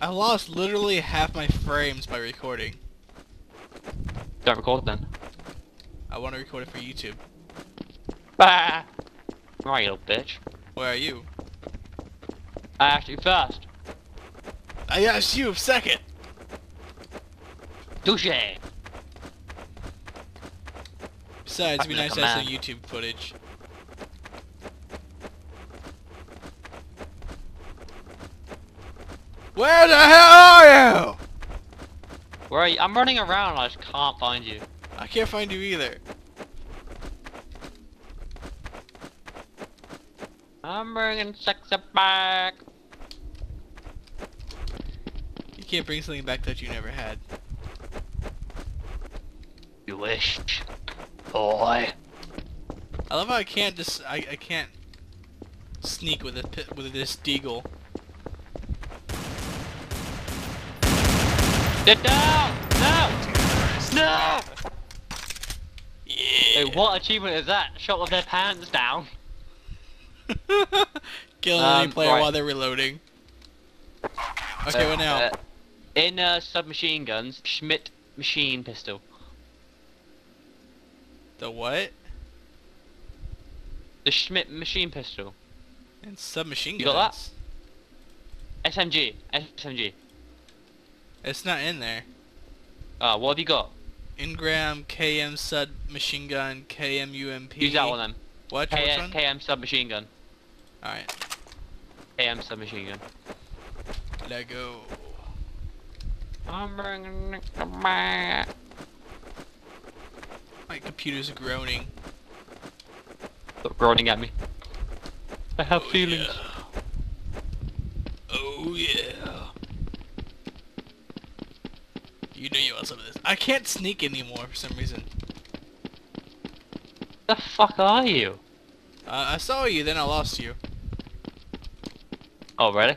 I lost literally half my frames by recording. Don't record then. I want to record it for YouTube. Bah! Right, you little bitch. Where are you? I asked you first. I asked you second. Touche! Besides, it'd be nice to have some. YouTube footage. Where the hell are you? Where are you? I'm running around, I just can't find you. I can't find you either. I'm bringing sexy back. You can't bring something back that you never had. You wish. Boy. I love how I can't just I, I can't sneak with this with this deagle. Get down! No! No! Yeah. Hey, what achievement is that? Shot with their pants down. Killing Um, any player right. while they're reloading. Okay, Uh, what now? uh, in uh, submachine guns, Schmidt machine pistol. the what? The Schmidt machine pistol. And submachine You guns. got that? SMG. SMG. It's not in there. Uh, what have you got? Ingram, KM sub machine gun, KM UMP. Use that one then. What? Which KM, one? KM submachine gun. Alright, KM submachine gun. let go. I'm bringing it back. My computer's groaning. Stop groaning at me. I have Oh, feelings. yeah. Oh yeah. You know you want some of this. I can't sneak anymore for some reason. The fuck are you? Uh, I saw you, then I lost you. Oh, really?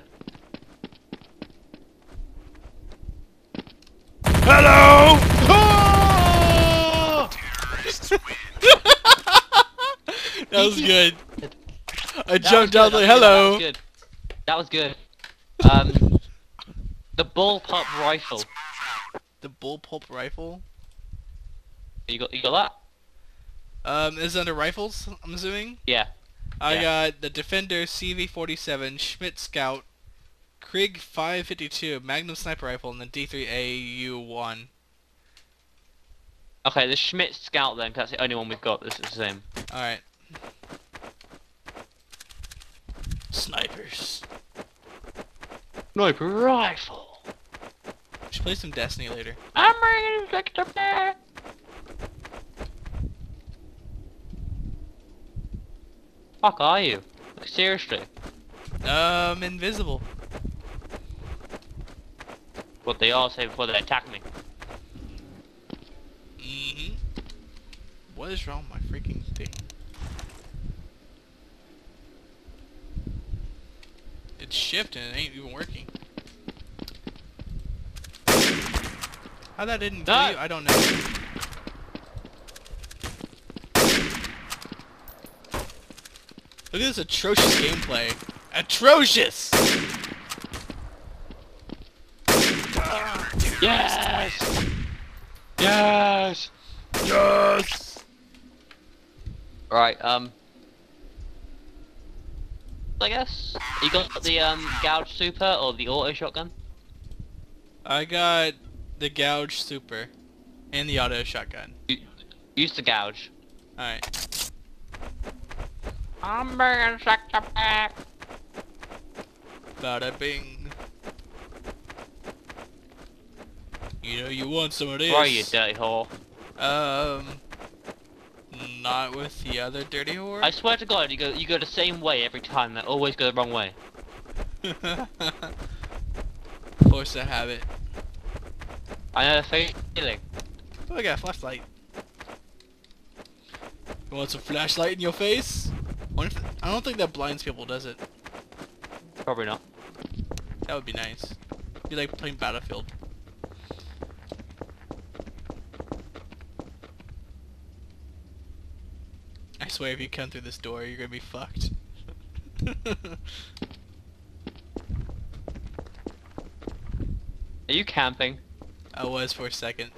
Hello! Oh! that was good. I jumped out was like, hello. That was good. That was good. Um, the bullpup rifle. The bullpup rifle. You got you got that? Um, is it under rifles, I'm assuming? Yeah. I Yeah. got the Defender CV-47, Schmidt Scout, Krieg 552, Magnum Sniper Rifle, and the D3AU1. Okay, the Schmidt Scout then, that's the only one we've got. This is the same. Alright. Snipers. Sniper rifle. Play some Destiny later. I'm bringing it to back. Fuck are you? Like, seriously? Um, invisible. What they all say before they attack me. Mm-hmm. What is wrong with my freaking thing? It's shifting, it ain't even working. How that didn't kill No. you, I don't know. Look at this atrocious gameplay. Atrocious! Yes! Yes! Yes! Right, um... I guess you got the um gauge super or the auto shotgun. I got the gauge super and the auto shotgun. Use the gauge. Alright. I'm bringing sector back. Bada bing. You know you want some of this. Where are you, dirty whore? Um, not with the other dirty whore. I swear to God, you go you go the same way every time. They always go the wrong way. Force a habit. I know the feeling. Oh, I got a flashlight. You want some flashlight in your face? I don't think that blinds people, does it? Probably not. That would be nice. Be like playing Battlefield. I swear if you come through this door, you're gonna be fucked. Are you camping? I was for a second.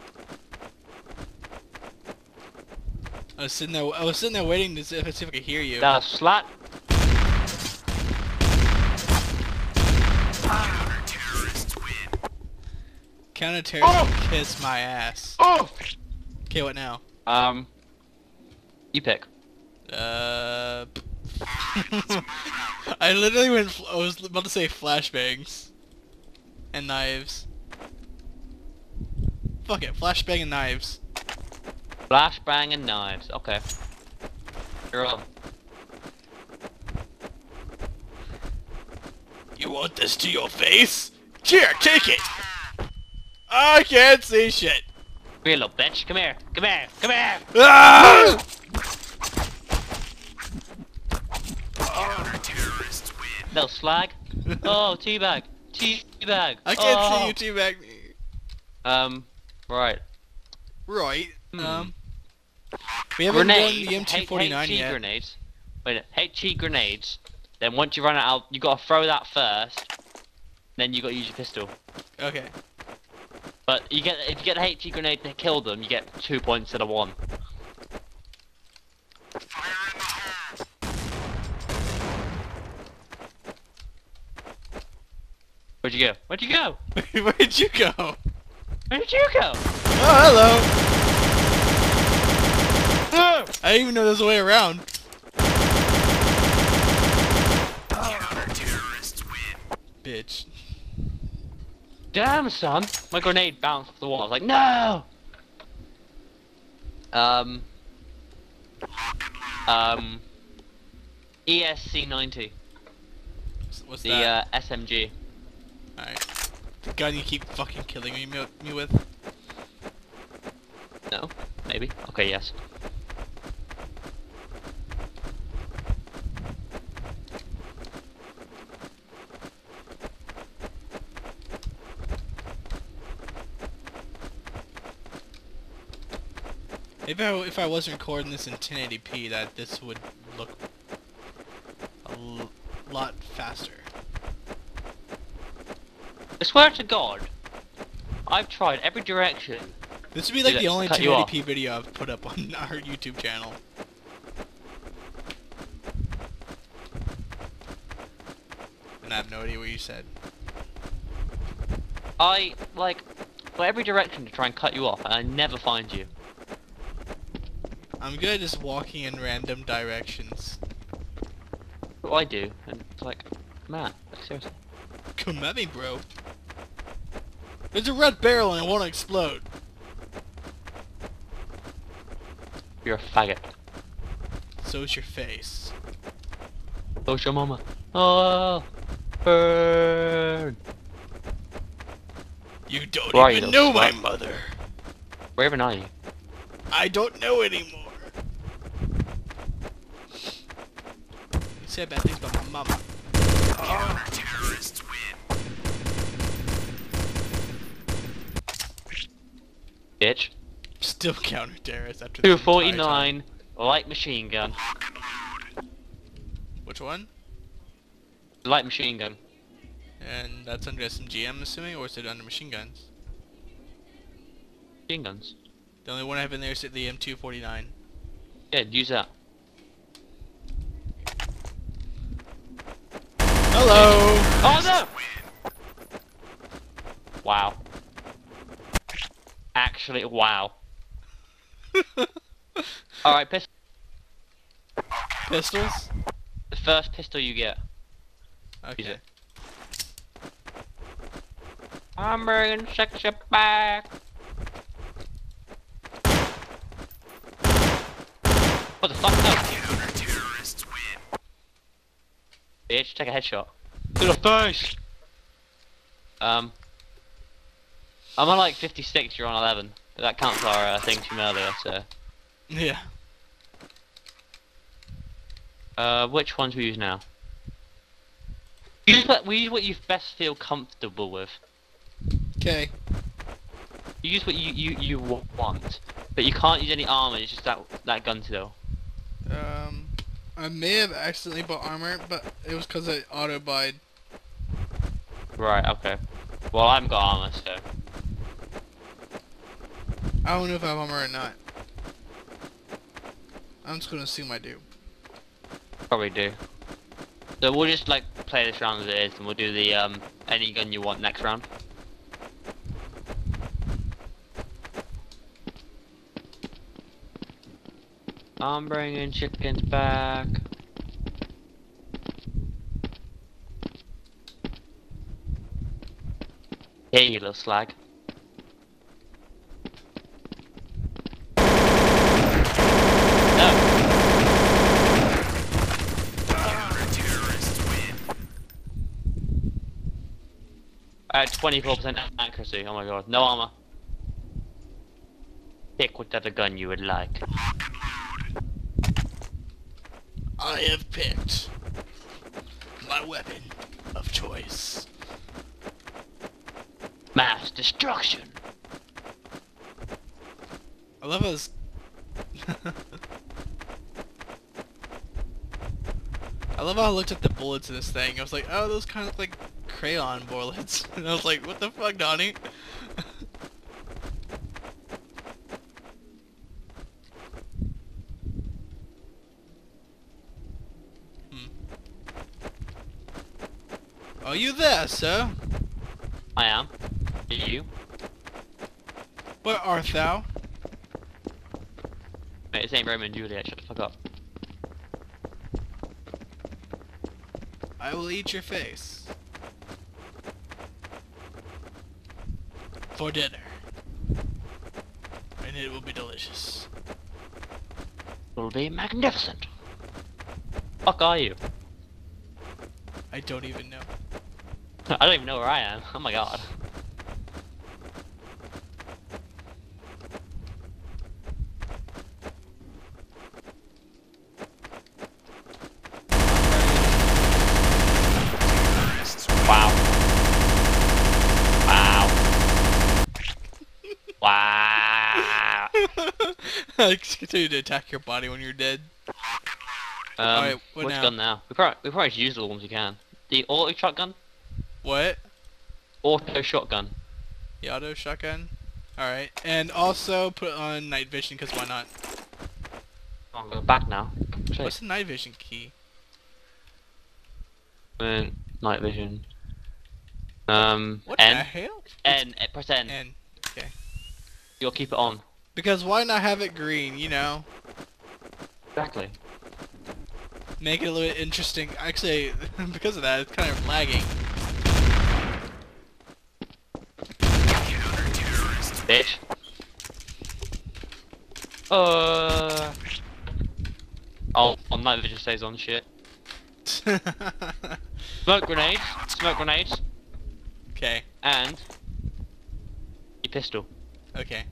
I was sitting there. I was sitting there waiting to see if, see if I could hear you. That slut. Counter terrorist kiss my ass. Oh. Okay, what now? Um. You pick. Uh. I literally went. I was about to say flashbangs. And knives. Fuck it, flashbang and knives. Flashbang and knives. Okay. You're on. You want this to your face? Here, take it! I can't see shit! Come here, little bitch. Come here. Come here. Come here. Ah! Little slag. Oh, teabag. Teabag. I can't oh. see you teabag me. Um. Right. Right. Hmm. Um. We haven't Grenades. done the M249 HE yet. grenades. Wait, HE grenades. Then once you run out, you gotta throw that first. Then you gotta use your pistol. Okay. But you get if you get a HE grenade to kill them, you get two points instead of one. Where'd you go? Where'd you go? Where'd you go? Where did you go? Oh, hello! I didn't even know there's a way around. Bitch. Damn, son! My grenade bounced off the wall. I was like, no! Um. Um. ES C90. What's The that? uh, SMG. Alright. The gun you keep fucking killing me, me with. No? Maybe? Okay, yes. If I, if I was recording this in 1080p, that this would look a lot faster. I swear to God, I've tried every direction. This would be like the only 1080p video I've put up on our YouTube channel. And I have no idea what you said. I, like, go every direction to try and cut you off, and I never find you. I'm good at just walking in random directions. What I do, and it's like, man, like, seriously. Come at me, bro. There's a red barrel and it won't explode. You're a faggot. So's your face. Where's your mama? Oh, burn. You don't Where are you, even know my slut? mother. Where even are you? I don't know anymore. You said bad things about my mama. Bitch. Still counter terrorist after this entire time. 249, light machine gun. Which one? Light machine gun. And that's under SMG, I'm assuming, or is it under machine guns? Machine guns. The only one I have in there is the M249. Yeah, use that. Hello! Oh no! Wow. Actually, wow. Alright, pistol. Pistols? The first pistol you get. Okay. I'm bringing sexy back. What the fuck? No. Bitch, take a headshot. To the face! Um. I'm on like 56, you're on 11. But that counts our uh, things from earlier, so. Yeah. Uh, which ones we use now? Use what, we use what you best feel comfortable with. Okay. You use what you, you, you want. But you can't use any armor, it's just that, that gun still. Um. I may have accidentally bought armor, but it was because I auto buyed. Right, okay. Well, I haven't got armor, so. I don't know if I have armor or not. I'm just gonna assume I do. Probably do. So we'll just like play this round as it is, and we'll do the um any gun you want next round. I'm bringing chickens back. Hey, you little slag. Had 24% accuracy. Oh my god. No armor. Pick whatever gun you would like. I have picked my weapon of choice. Mass destruction. I love how this. I love how I looked at the bullets in this thing. I was like, oh, those kind of look like crayon bullets. And I was like, what the fuck, Donnie? hmm. Are you there, sir? I am. Are you? Where art thou? Mate, it's ain't Romeo and Juliet. Shut the fuck up. I will eat your face. For dinner. And it will be delicious. It'll be magnificent. Fuck are you? I don't even know. I don't even know where I am. Oh my god. Wow. Wow. Wow. I just continue to attack your body when you're dead. Um, Alright, what which now? gun now? We probably, we probably should use all the ones we can. The auto shotgun? What? Auto shotgun. The auto shotgun? Alright. And also put on night vision, because why not? Oh, I'm going back now. Shit. What's the night vision key? Uh, night vision. Um, What the N. hell? N. eh, Press N. N. Okay. You'll keep it on. Because why not have it green, you know? Exactly. Make it a little bit interesting. Actually, because of that, it's kind of lagging. Bitch. Uh. Oh, on vision stays on shit. Smoke grenades. Smoke grenades. okay. And. Your pistol. Okay.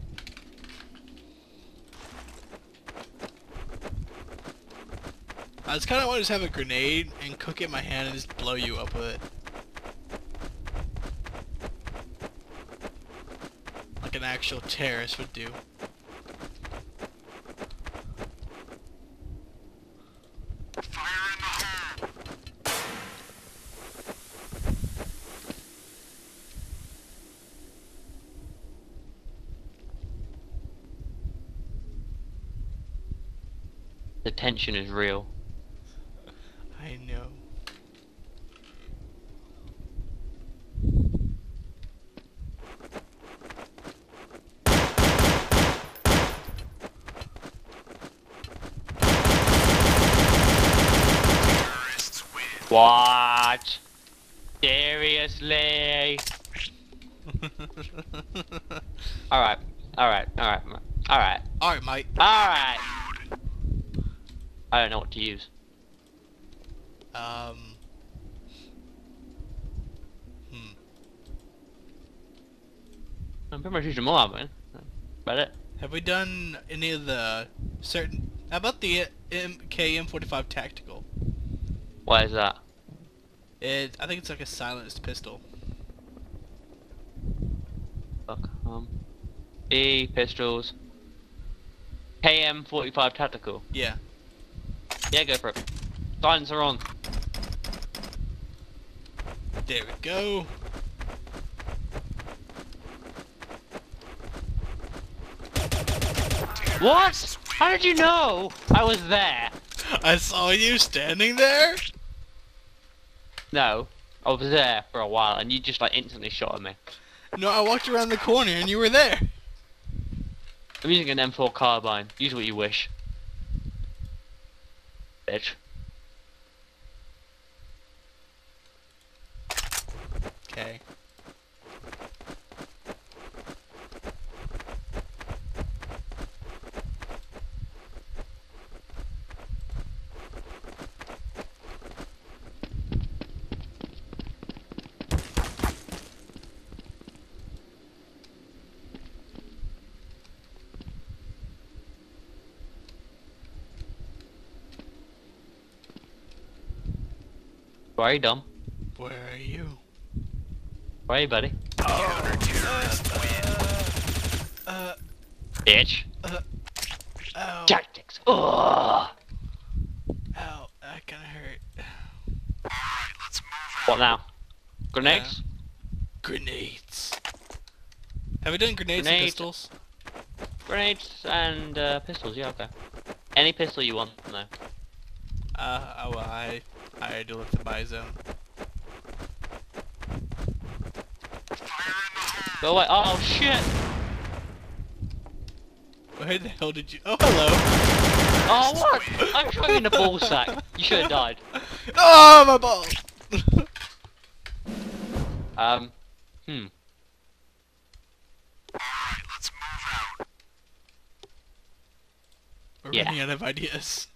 I just kind of want to just have a grenade and cook it in my hand and just blow you up with it. Like an actual terrorist would do. The tension is real. I know. What? Seriously? Alright, alright, alright, alright, Alright, Mike. alright. I don't know what to use. Um. Hmm. I'm pretty much using more of it. About it. Have we done any of the certain? How about the MK-M45 tactical? Why is that? It, I think it's like a silenced pistol. Fuck. Um. B pistols. KM45 tactical. Yeah. Yeah, go for it. Silencer on. There we go. What? How did you know I was there? I saw you standing there. No, I was there for a while, and you just like instantly shot at me. No, I walked around the corner and you were there. I'm using an M4 carbine. Use what you wish. Bitch. Okay. Why are you dumb? Where are you? Where are you, buddy? Uh, Bitch. ow, Tactics. Ugh. ow, that kinda hurt. Alright, let's move out. What now? Grenades? Grenades. Have we done grenades, and pistols? Grenades and uh, pistols, yeah, okay. Any pistol you want, no. Uh, oh, well, I, I do live the buy zone. Go away. Oh, shit! Where the hell did you? Oh, hello. Oh, what? I'm in the ball sack. You should have died. Oh, my balls. Um, hmm. We're Yeah. running out of ideas.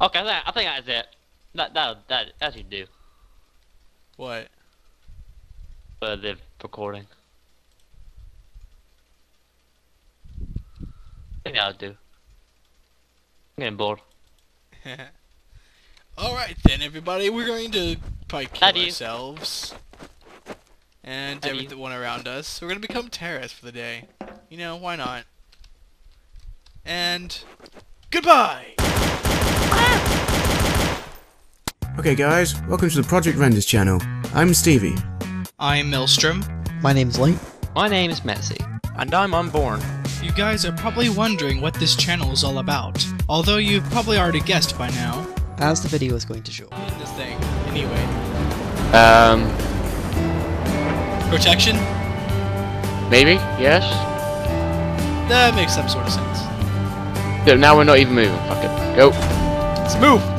Okay, that, I think that's it. That, that, that, that you do What? for the recording. I think that'll do. I'm getting bored. Alright then, everybody, we're going to probably kill Adieu. ourselves. And Adieu. everyone around us. We're going to become terrorists for the day. You know, why not? And... Goodbye! Okay guys, welcome to the Project Renderz channel. I'm Stevie. I'm Maelstrom. My name's Link. My name is Metzey. And I'm unborn. You guys are probably wondering what this channel is all about. Although you've probably already guessed by now. As the video is going to show. In this thing. Anyway. Um, Protection? maybe? Yes? That makes some sort of sense. So now we're not even moving. Fuck it. Go. Let's move!